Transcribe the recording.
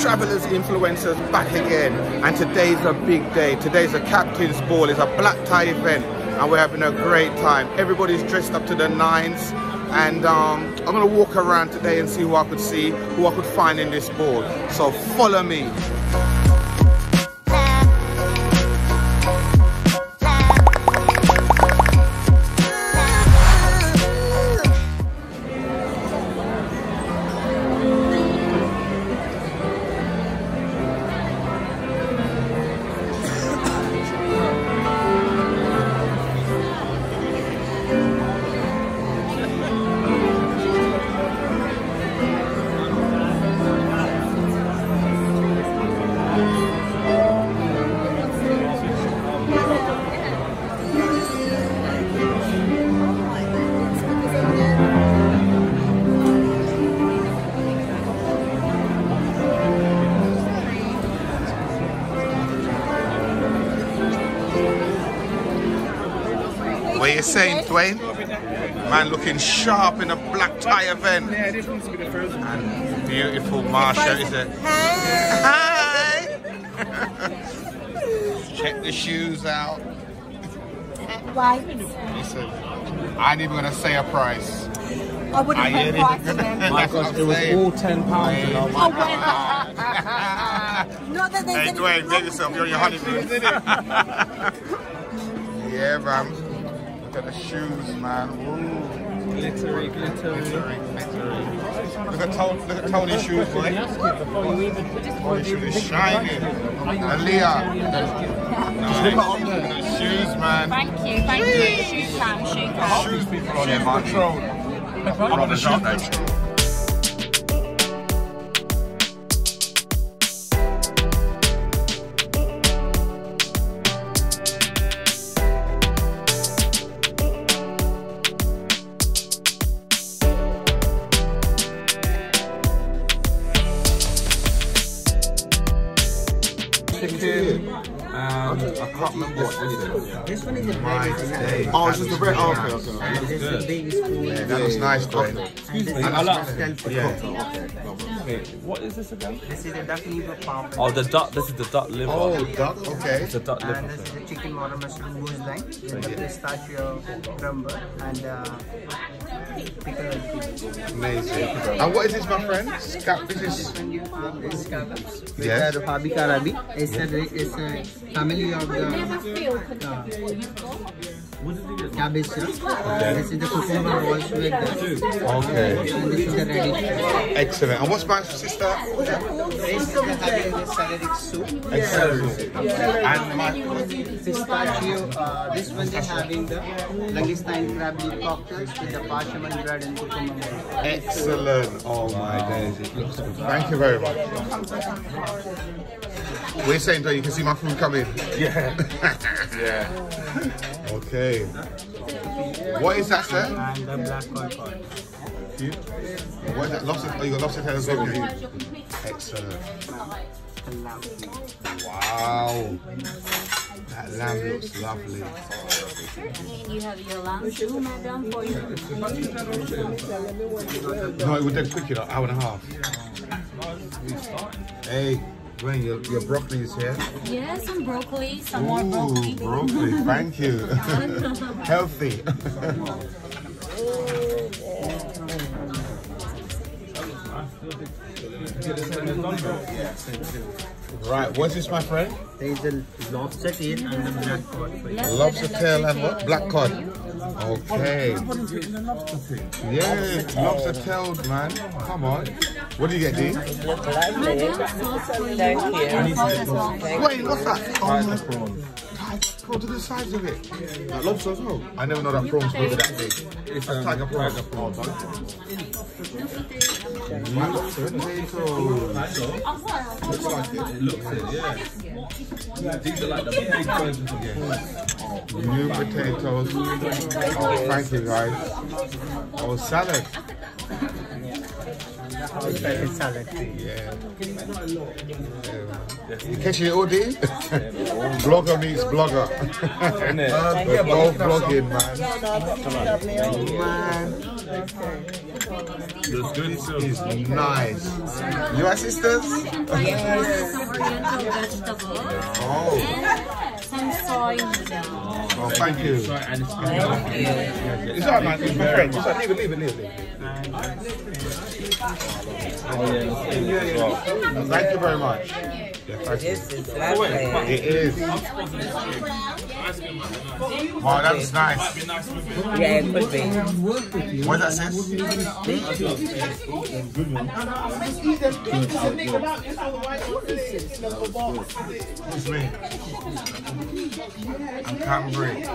Travelers Influencers back again. And today's a big day. Today's a captain's ball. It's a black tie event and we're having a great time. Everybody's dressed up to the nines and um, I'm gonna walk around today and see who I could see, who I could find in this ball. So follow me. What are Dwayne? Man looking sharp in a black tie event. Yeah, this one's to be the first one. And beautiful Marsha, is it? Hi! Check the shoes out. White. Listen, I ain't even gonna say a price. I wouldn't I put ain't price even them. My gosh, it was all ten pounds and I was Oh, like, well. Ah. Not that there's Hey Dwayne, wrong get yourself, you're on your honeymoon. yeah, man. Look at the shoes, man. Ooh. glittery, glittery. Glittery, glittery. Look at Tony, look at Tony's shoes, boy. Tony's shoes is shining. Aaliyah. Nice. Look at the shoes, man. Thank you, thank you. Shoe cam, shoe cam. Shoes people on there, man. Patrol. I'm on the shoe Chicken. Um, I can't remember what this is. This one is a My very. Oh, it's just a red. Oh, okay, okay. okay. This is a big spoon. Yeah, that looks nice, Dwayne. And this is I like- stealth Yeah. Wait, what is this again? This is a duck liver palm. Oh, the duck. This is the duck liver. Oh, duck, okay. It's a duck liver. And this is a chicken water mushroom goose line with the pistachio crumble and uh, pickled Amazing. And what is this, my friend? Scat, this is... This scallops with Yes. the Ruhabi Karabi. It's a, it's a family of the uh, cabbage. uh, This is the cucumber rolls with the Okay. and this is the radish. Excellent. And what's my sister? This is the having celery soup. Excellent. And my... pistachio. Uh, this one they're having the langoustine crab leaf cocktails with the parchment bread and cucumber. Excellent. Oh my days, it looks good. Thank you very much. We're saying that you can see my food coming. Yeah. yeah. Okay. What is that, sir? And the black cod pot. What is that? Lobster? Oh, you got lobster tail as well. haven't you? Excellent. The lamb. Wow. That lamb looks lovely. And you have your lamb too, madam, for you. No, it would take quick, you know, hour and a half. Hey, Dwayne, your, your broccoli is here. Yes, some broccoli, some more Ooh, broccoli. broccoli. Thank you. Healthy. Right, what's this, my friend? There is a lobster tail and the black cod. for you. Lobster tail and what? Black cod. Okay. Yeah, lobster tail, man. Come on. What do you get, D? Madam, sauce for you. And sauce as well. Wait, what's that? Oh, prawn. Prawn to the size of it. That lobster as well. I never know that prawns were that big. It's a tiger prawn. Tiger prawn. Potatoes. These are like the big versions of New potatoes. Oh, thank you guys. Oh, salad. It's salad. Yeah. You catching it all, D? blogger meets blogger. We're both vlogging, man. Man. Looks good. This is nice. You are sisters? You can try it with some oriental vegetables Oh, and some soy noodles. oh thank you. And it's It's alright, man. It's my friend. Just leave it, leave it, leave it. Thank you very much. Yeah, thank you. This is. It is. Wow, that's nice. Yeah, it could be. What's that, sis? It's me. I'm can't breathe.